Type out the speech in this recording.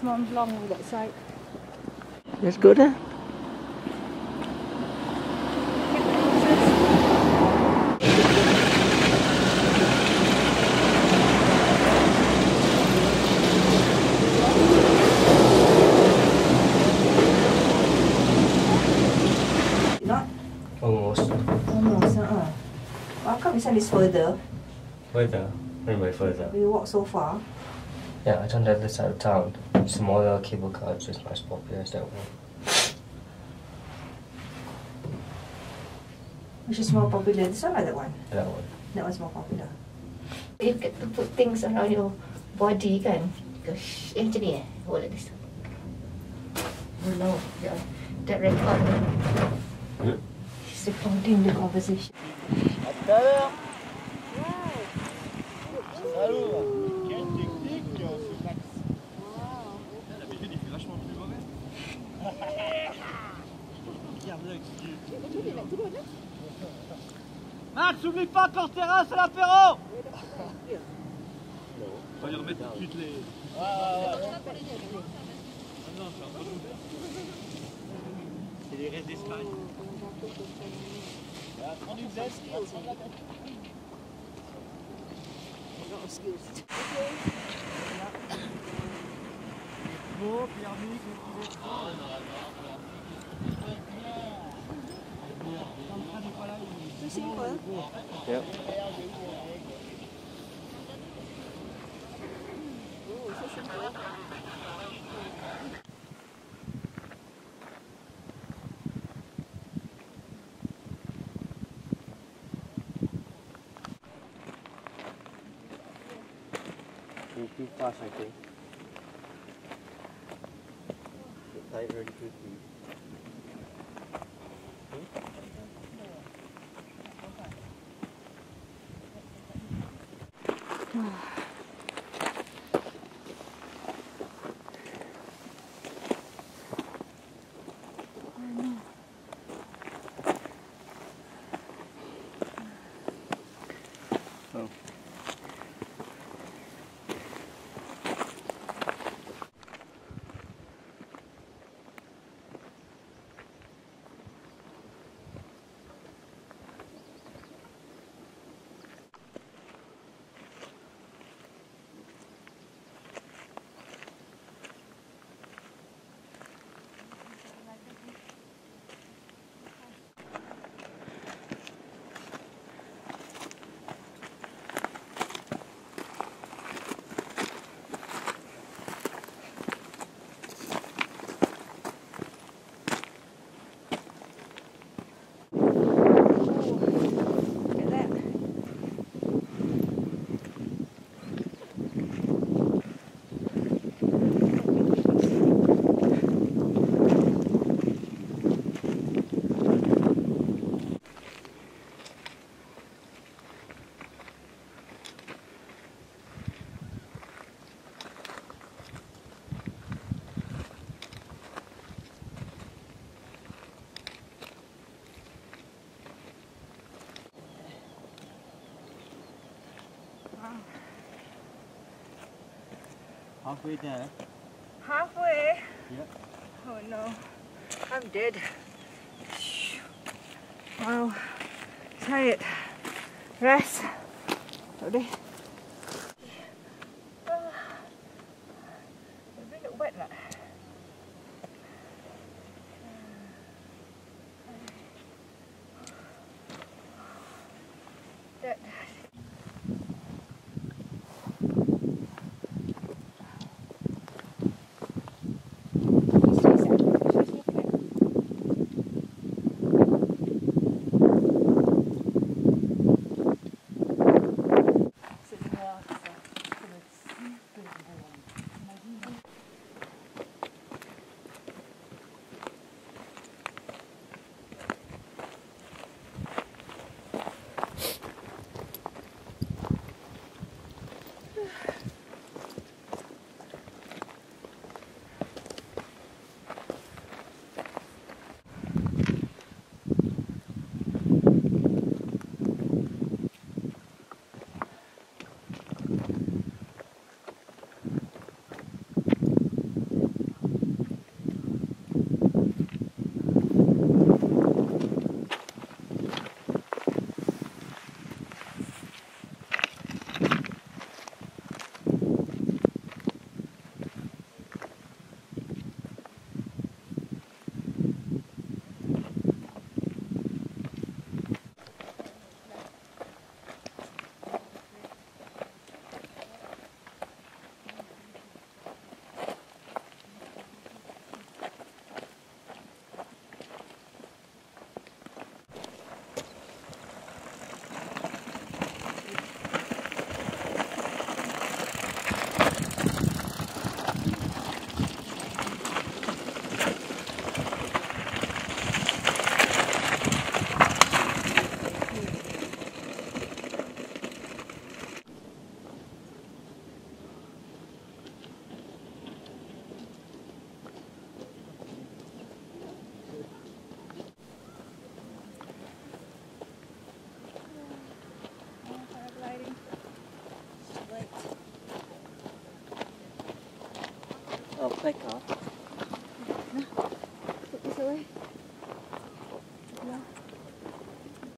It's Mont Blanc on that side. Let's go there. Not Almost. almost, uh-uh. How come this one is further? Further. What do you mean by further? We walk so far. Yeah, it's on the other side of town. Smaller cable car, it's just not as popular as that one. Which is more popular, this one or that one? That one. That one's more popular. You get to put things around your body kan. Gosh, eh macam ni eh? Go like this. Oh no, that, that record. She's recording the conversation. Ah, t'oublies pas qu'en terrain, c'est l'apéro On va lui remettre tout de suite les... C'est les restes d'Espagne. Ah, prends du zeste, prends de la tête. Beau, Pierre-Mick, vous pouvez... Ah, non, non, non. 쓰신 거요? 예. Two flash, I think. Dive already two feet. Look at that. Halfway there. Halfway. Yep. Oh no. I'm dead. Wow. Tired. Rest. Udah. Oh, placard.